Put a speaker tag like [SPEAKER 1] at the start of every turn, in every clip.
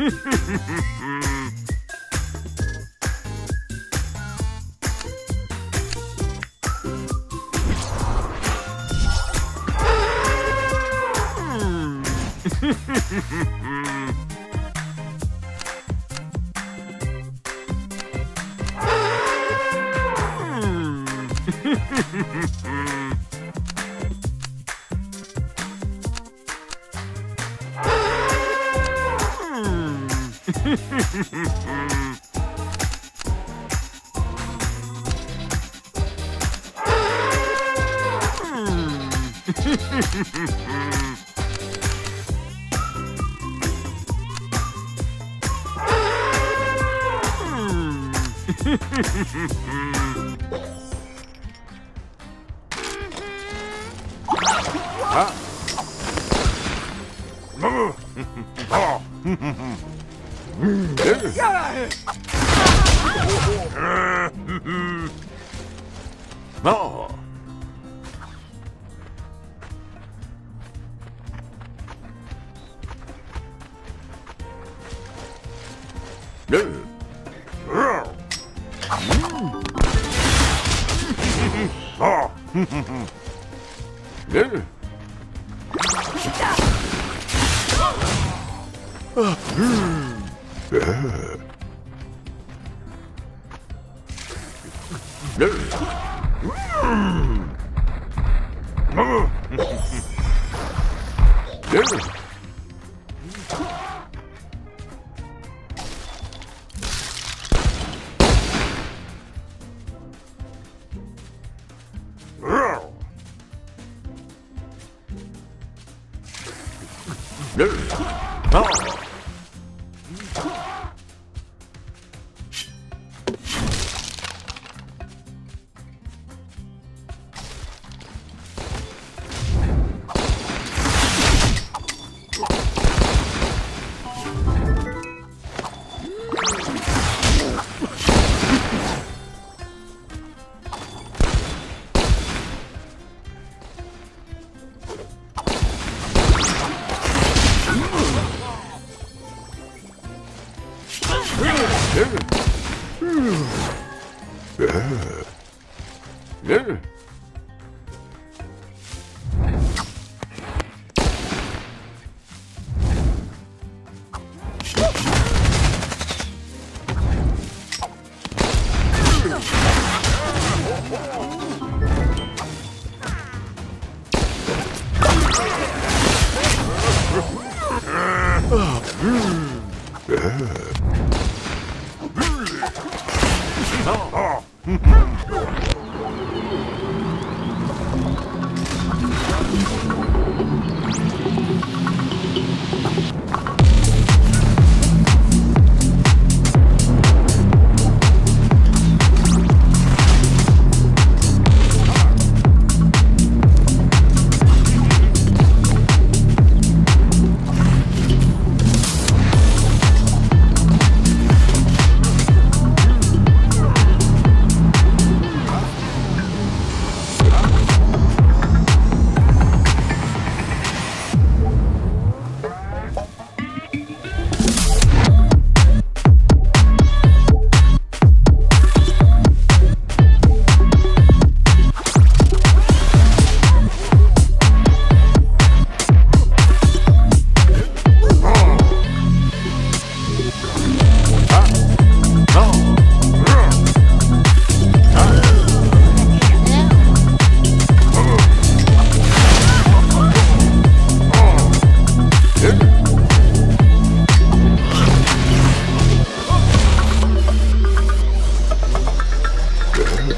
[SPEAKER 1] Mm-hmm. huh? oh. Yeah. Nerd. Dude. Thank you.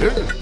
[SPEAKER 1] Yeah.